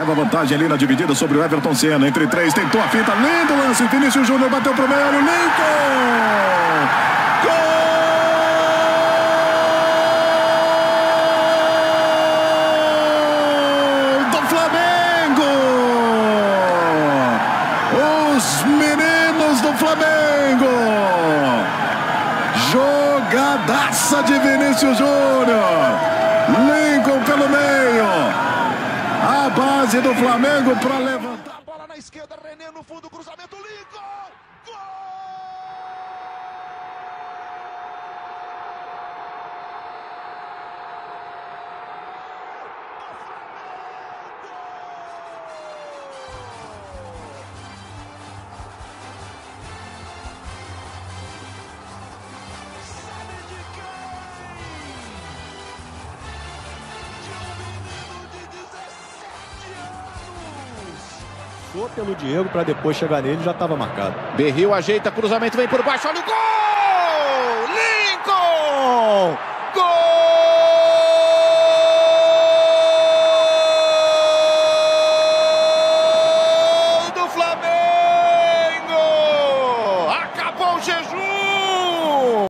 Leva vantagem ali na dividida sobre o Everton Senna. Entre três, tentou a fita. Lindo lance. Vinícius Júnior bateu pro meio. Lincoln! Gol do Flamengo! Os meninos do Flamengo! Jogadaça de Vinícius Júnior! Lincoln pelo meio! A base do Flamengo para levantar. Bola na esquerda, René no fundo, cruzamento, Lincoln! Passou pelo Diego para depois chegar nele já estava marcado. Berril ajeita, cruzamento vem por baixo, olha o gol!